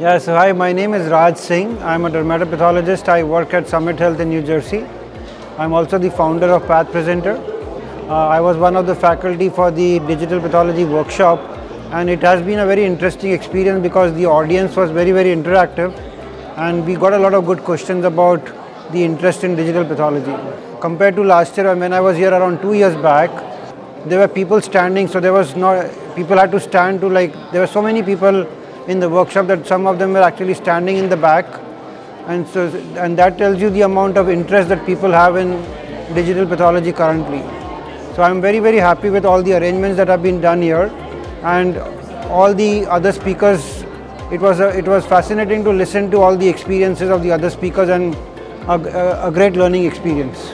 Yeah, so hi, my name is Raj Singh. I'm a dermatopathologist. I work at Summit Health in New Jersey. I'm also the founder of Path Presenter. Uh, I was one of the faculty for the digital pathology workshop and it has been a very interesting experience because the audience was very, very interactive and we got a lot of good questions about the interest in digital pathology. Compared to last year when I was here around two years back, there were people standing, so there was not, people had to stand to like, there were so many people in the workshop that some of them were actually standing in the back and so and that tells you the amount of interest that people have in digital pathology currently. So I'm very very happy with all the arrangements that have been done here and all the other speakers it was a, it was fascinating to listen to all the experiences of the other speakers and a, a, a great learning experience.